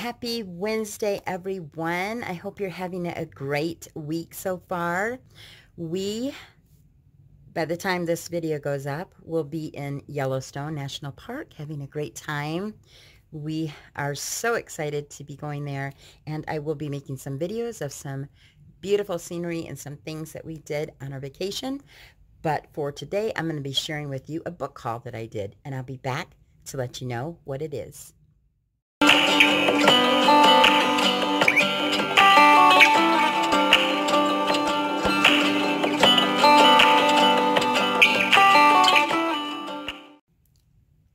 Happy Wednesday, everyone. I hope you're having a great week so far. We, by the time this video goes up, will be in Yellowstone National Park having a great time. We are so excited to be going there, and I will be making some videos of some beautiful scenery and some things that we did on our vacation. But for today, I'm going to be sharing with you a book haul that I did, and I'll be back to let you know what it is.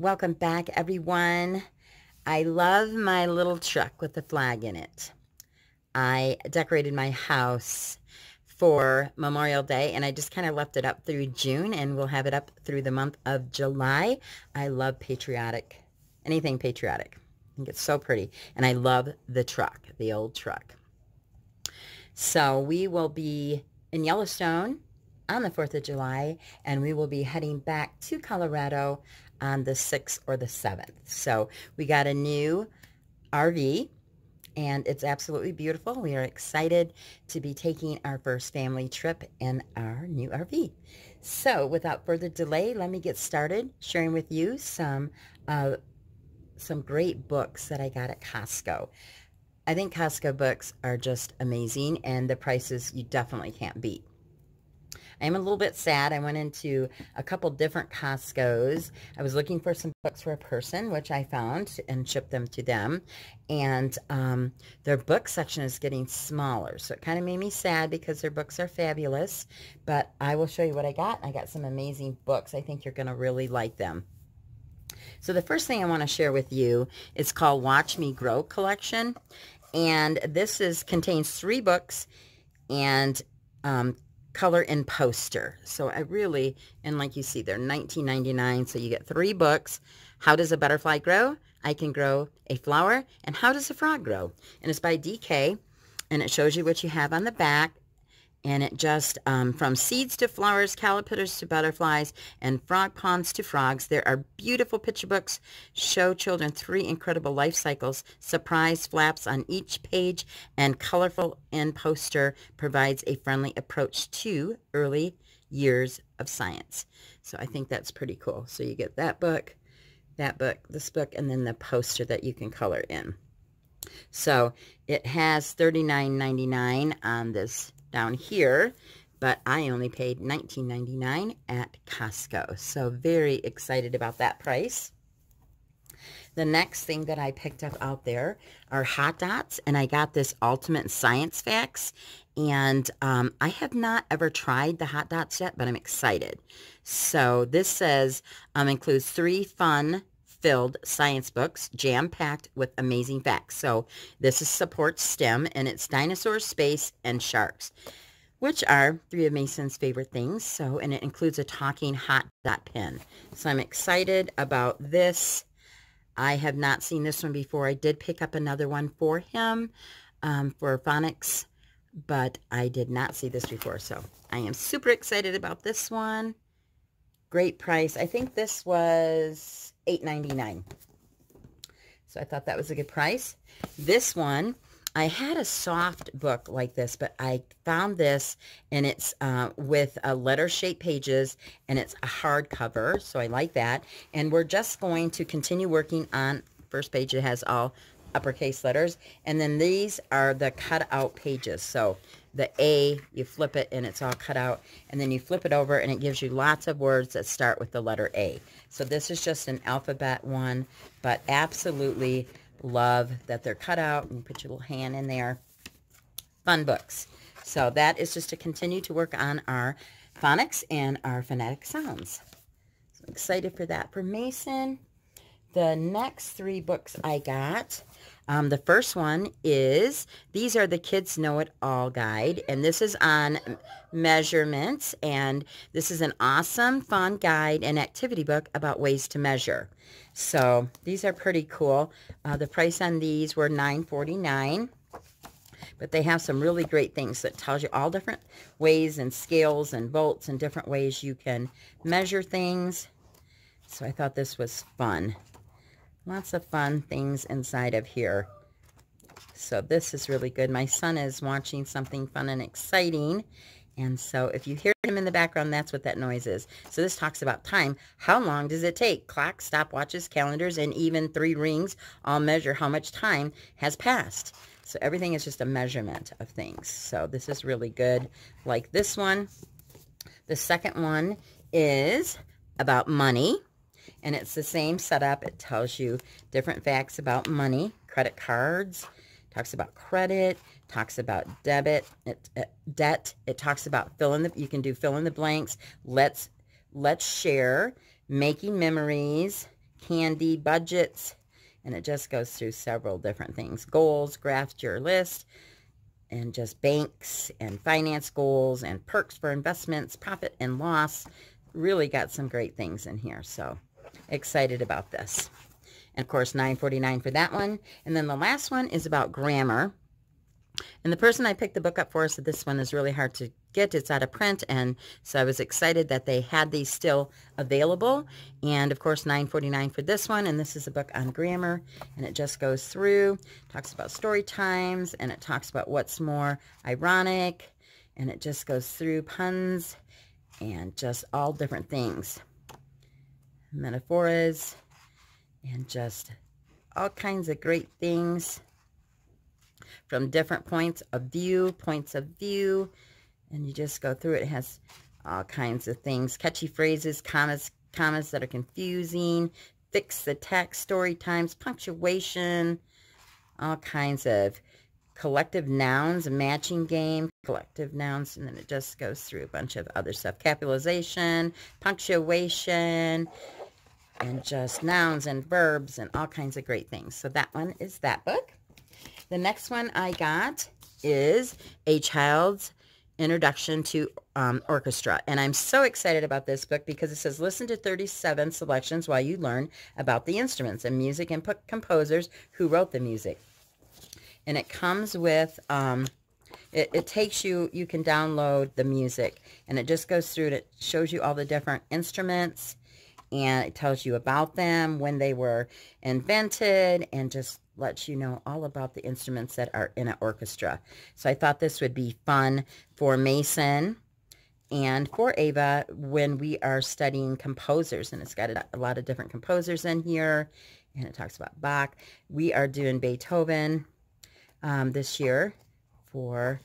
Welcome back, everyone. I love my little truck with the flag in it. I decorated my house for Memorial Day, and I just kind of left it up through June, and we'll have it up through the month of July. I love patriotic, anything patriotic. I think it's so pretty, and I love the truck, the old truck. So we will be in Yellowstone on the 4th of July, and we will be heading back to Colorado on the 6th or the 7th. So we got a new RV and it's absolutely beautiful. We are excited to be taking our first family trip in our new RV. So without further delay, let me get started sharing with you some uh, some great books that I got at Costco. I think Costco books are just amazing and the prices you definitely can't beat. I am a little bit sad. I went into a couple different Costco's. I was looking for some books for a person, which I found and shipped them to them. And um, their book section is getting smaller. So it kind of made me sad because their books are fabulous. But I will show you what I got. I got some amazing books. I think you're going to really like them. So the first thing I want to share with you is called Watch Me Grow Collection. And this is contains three books and um, color and poster. So I really, and like you see, they're $19.99. So you get three books. How does a butterfly grow? I can grow a flower. And how does a frog grow? And it's by DK. And it shows you what you have on the back and it just um, from seeds to flowers caterpillars to butterflies and frog ponds to frogs. There are beautiful picture books show children three incredible life cycles surprise flaps on each page and colorful end poster provides a friendly approach to early years of science. So i think that's pretty cool. So you get that book that book this book and then the poster that you can color in. So it has $39.99 on this down here, but I only paid $19.99 at Costco. So very excited about that price. The next thing that I picked up out there are hot dots, and I got this Ultimate Science Facts, and um, I have not ever tried the hot dots yet, but I'm excited. So this says um, includes three fun filled science books jam-packed with amazing facts. So this is supports STEM and it's dinosaurs, space, and sharks, which are three of Mason's favorite things. So, and it includes a talking hot dot pen. So I'm excited about this. I have not seen this one before. I did pick up another one for him um, for phonics, but I did not see this before. So I am super excited about this one. Great price. I think this was $8.99. So I thought that was a good price. This one, I had a soft book like this, but I found this and it's uh, with a letter shaped pages and it's a hardcover. So I like that. And we're just going to continue working on first page. It has all uppercase letters. And then these are the cut out pages. So the A, you flip it and it's all cut out. And then you flip it over and it gives you lots of words that start with the letter A. So this is just an alphabet one, but absolutely love that they're cut out. And you put your little hand in there. Fun books. So that is just to continue to work on our phonics and our phonetic sounds. So excited for that for Mason. The next three books I got um, the first one is, these are the Kids Know It All guide, and this is on measurements, and this is an awesome, fun guide and activity book about ways to measure. So these are pretty cool. Uh, the price on these were $9.49, but they have some really great things that tells you all different ways and scales and volts and different ways you can measure things. So I thought this was fun. Lots of fun things inside of here. So this is really good. My son is watching something fun and exciting. And so if you hear him in the background, that's what that noise is. So this talks about time. How long does it take? Clocks, stopwatches, calendars, and even three rings all measure how much time has passed. So everything is just a measurement of things. So this is really good. Like this one. The second one is about money. And it's the same setup. It tells you different facts about money, credit cards, talks about credit, talks about debit, it, uh, debt. It talks about fill in the, you can do fill in the blanks. Let's, let's share, making memories, candy, budgets, and it just goes through several different things. Goals, graft your list, and just banks and finance goals and perks for investments, profit and loss. Really got some great things in here. So excited about this. And of course, 9.49 for that one. And then the last one is about grammar. And the person I picked the book up for said this one is really hard to get. It's out of print. And so I was excited that they had these still available. And of course, 9.49 for this one. And this is a book on grammar. And it just goes through, talks about story times, and it talks about what's more ironic. And it just goes through puns and just all different things. Metaphors and just all kinds of great things from different points of view, points of view, and you just go through it. It has all kinds of things, catchy phrases, commas, commas that are confusing, fix the text, story times, punctuation, all kinds of collective nouns, matching game, collective nouns, and then it just goes through a bunch of other stuff. Capitalization, punctuation, and just nouns and verbs and all kinds of great things. So that one is that book. The next one I got is A Child's Introduction to um, Orchestra. And I'm so excited about this book because it says, listen to 37 selections while you learn about the instruments and music and composers who wrote the music. And it comes with, um, it, it takes you, you can download the music and it just goes through and it shows you all the different instruments and it tells you about them, when they were invented, and just lets you know all about the instruments that are in an orchestra. So I thought this would be fun for Mason and for Ava when we are studying composers. And it's got a, lot of different composers in here. And it talks about Bach. We are doing Beethoven um, this year for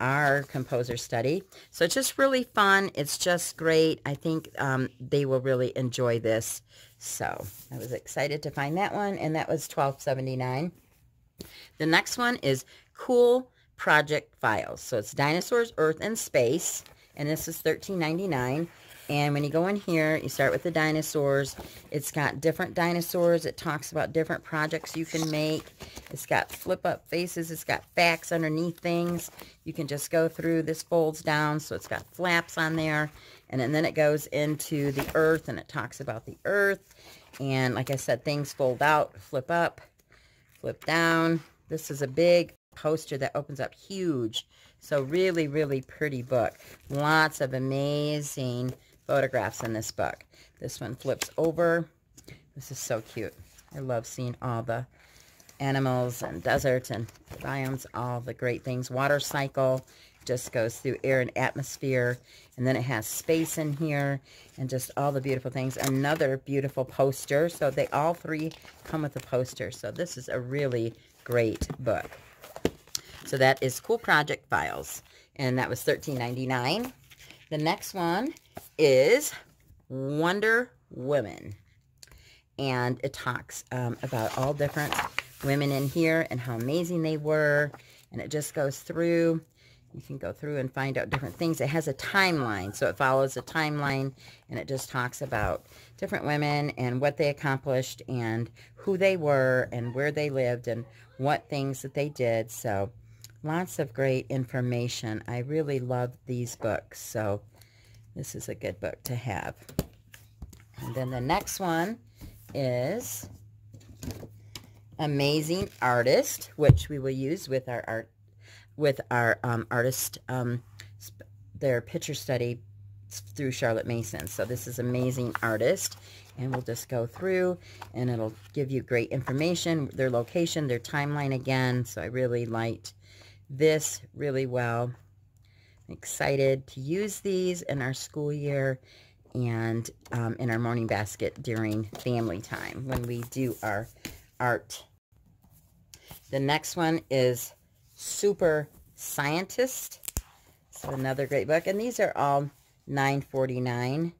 our composer study. So it's just really fun. It's just great. I think um, they will really enjoy this. So I was excited to find that one, and that was twelve seventy nine. The next one is Cool Project Files. So it's Dinosaurs, Earth, and Space, and this is thirteen ninety nine. And when you go in here, you start with the dinosaurs. It's got different dinosaurs. It talks about different projects you can make. It's got flip-up faces. It's got facts underneath things. You can just go through. This folds down, so it's got flaps on there. And then it goes into the earth, and it talks about the earth. And like I said, things fold out, flip up, flip down. This is a big poster that opens up huge. So really, really pretty book. Lots of amazing photographs in this book. This one flips over. This is so cute. I love seeing all the animals and deserts and biomes, all the great things. Water cycle just goes through air and atmosphere. And then it has space in here and just all the beautiful things. Another beautiful poster. So they all three come with a poster. So this is a really great book. So that is Cool Project Files. And that was $13.99. The next one is Wonder Woman. And it talks um, about all different women in here and how amazing they were. And it just goes through. You can go through and find out different things. It has a timeline, so it follows a timeline, and it just talks about different women and what they accomplished and who they were and where they lived and what things that they did. So lots of great information. I really love these books. So this is a good book to have. And then the next one is Amazing Artist, which we will use with our art, with our um, artist, um, their picture study through Charlotte Mason. So this is Amazing Artist. and we'll just go through and it'll give you great information, their location, their timeline again. So I really liked this really well. Excited to use these in our school year and um, in our morning basket during family time when we do our art. The next one is Super Scientist. So another great book. And these are all $9.49.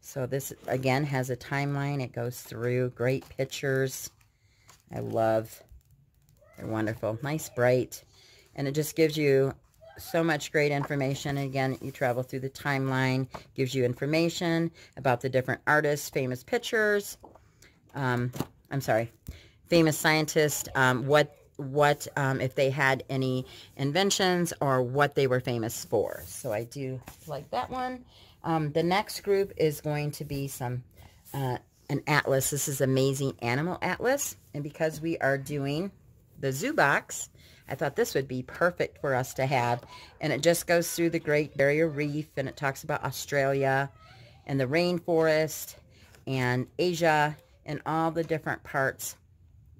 So this, again, has a timeline. It goes through. Great pictures. I love. They're wonderful. Nice, bright. And it just gives you so much great information. Again, you travel through the timeline. Gives you information about the different artists, famous pictures. Um, I'm sorry. Famous scientists. Um, what what um, if they had any inventions or what they were famous for. So I do like that one. Um, the next group is going to be some uh, an atlas. This is Amazing Animal Atlas. And because we are doing the zoo box, I thought this would be perfect for us to have. And it just goes through the Great Barrier Reef and it talks about Australia and the rainforest and Asia and all the different parts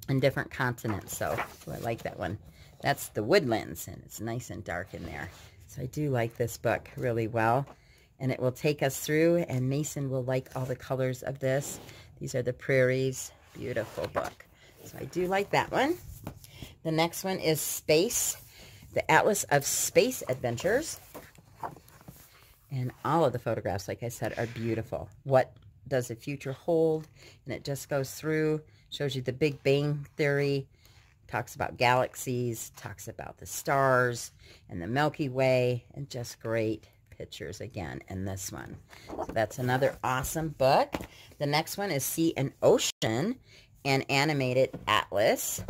and different continents. So, so I like that one. That's the woodlands, and it's nice and dark in there. So I do like this book really well. And it will take us through, and Mason will like all the colors of this. These are the prairies. Beautiful book. So I do like that one. The next one is Space, the Atlas of Space Adventures. And all of the photographs, like I said, are beautiful. What does the future hold? And it just goes through Shows you the Big Bang Theory. Talks about galaxies. Talks about the stars and the Milky Way. And just great pictures again in this one. So that's another awesome book. The next one is Sea and Ocean, an animated atlas.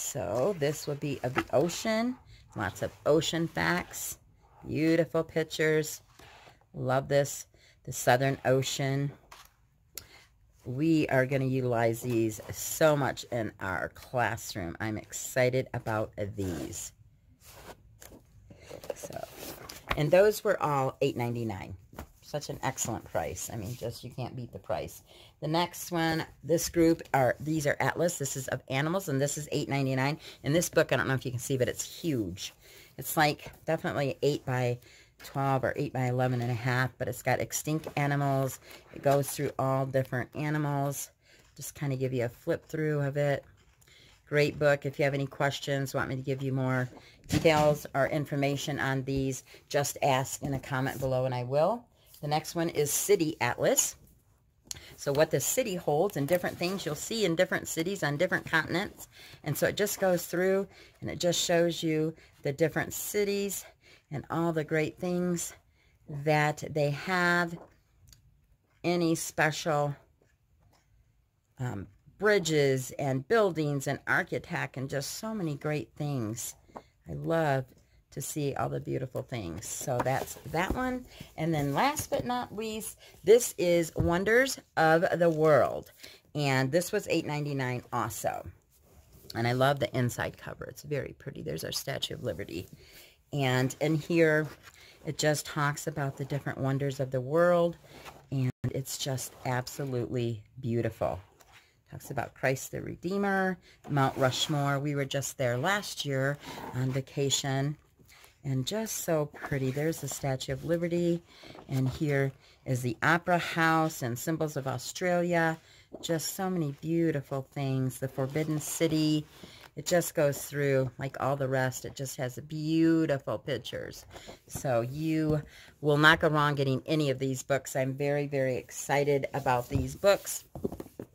So this would be of the ocean. Lots of ocean facts. Beautiful pictures. Love this. The Southern Ocean we are going to utilize these so much in our classroom. I'm excited about these. So, and those were all $8.99. Such an excellent price. I mean, just you can't beat the price. The next one, this group are these are Atlas. This is of animals, and this is $8.99. And this book, I don't know if you can see, but it's huge. It's like definitely 8 by 12 or 8 by 11 and a half, but it's got extinct animals. It goes through all different animals. Just kind of give you a flip through of it. Great book. If you have any questions, want me to give you more details or information on these, just ask in a comment below and I will. The next one is City Atlas. So what the city holds and different things you'll see in different cities on different continents. And so it just goes through and it just shows you the different cities and all the great things that they have. Any special um, bridges and buildings and architect and just so many great things. I love to see all the beautiful things. So that's that one. And then last but not least, this is Wonders of the World. And this was $8.99 also. And I love the inside cover. It's very pretty. There's our Statue of Liberty. And in here, it just talks about the different wonders of the world. And it's just absolutely beautiful. Talks about Christ the Redeemer, Mount Rushmore. We were just there last year on vacation. And just so pretty. There's the Statue of Liberty. And here is the Opera House and symbols of Australia. Just so many beautiful things. The Forbidden City it just goes through like all the rest. It just has beautiful pictures. So you will not go wrong getting any of these books. I'm very, very excited about these books.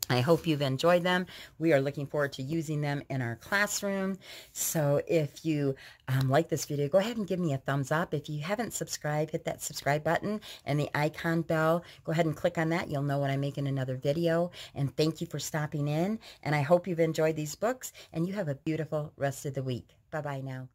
I hope you've enjoyed them. We are looking forward to using them in our classroom. So if you um, like this video, go ahead and give me a thumbs up. If you haven't subscribed, hit that subscribe button and the icon bell. Go ahead and click on that. You'll know when I'm making another video. And thank you for stopping in. And I hope you've enjoyed these books and you have a beautiful rest of the week. Bye-bye now.